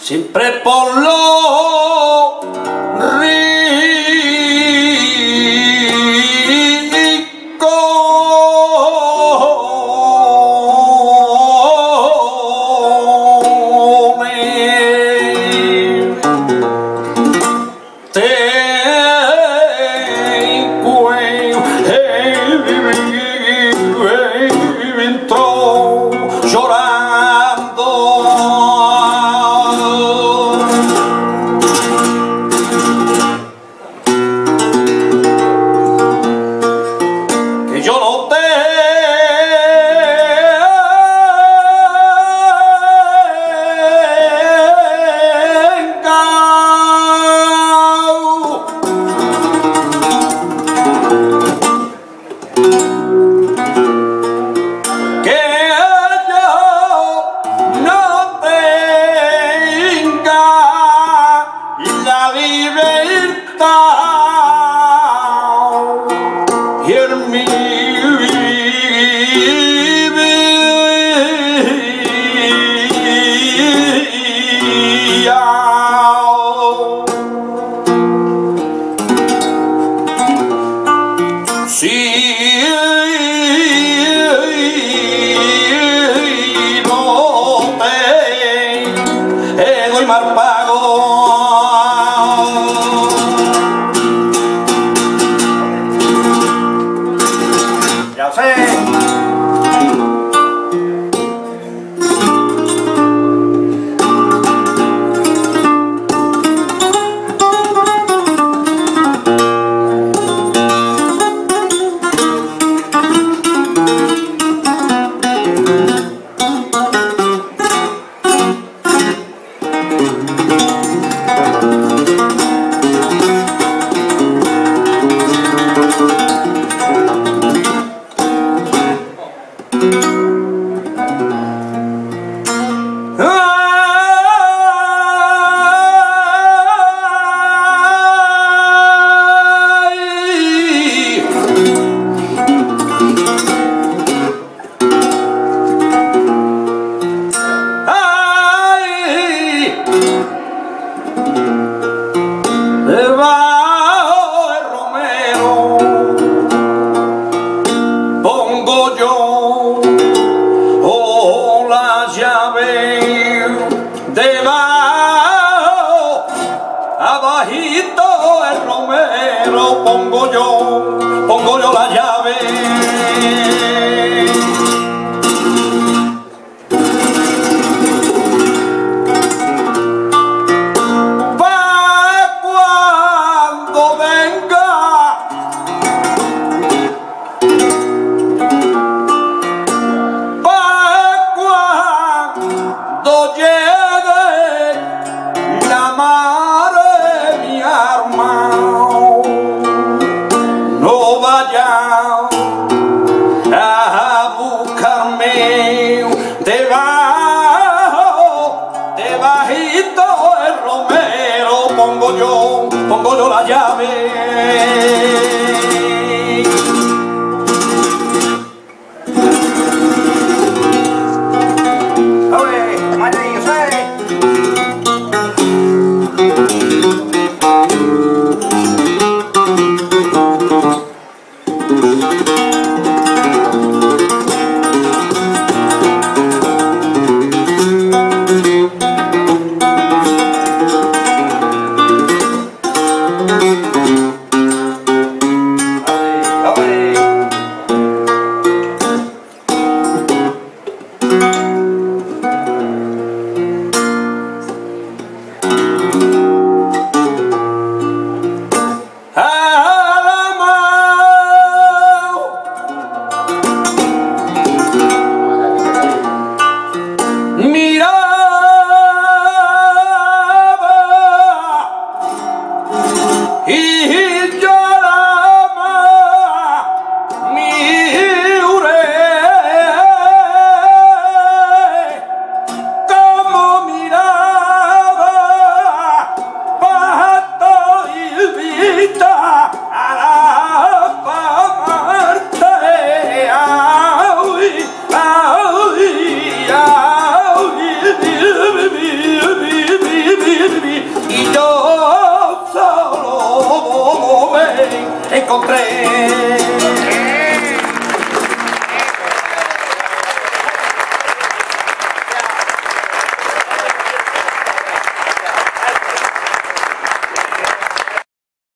Siempre por lo hear me. See abajito el romero pongo yo. tampoco no la llame. encontré.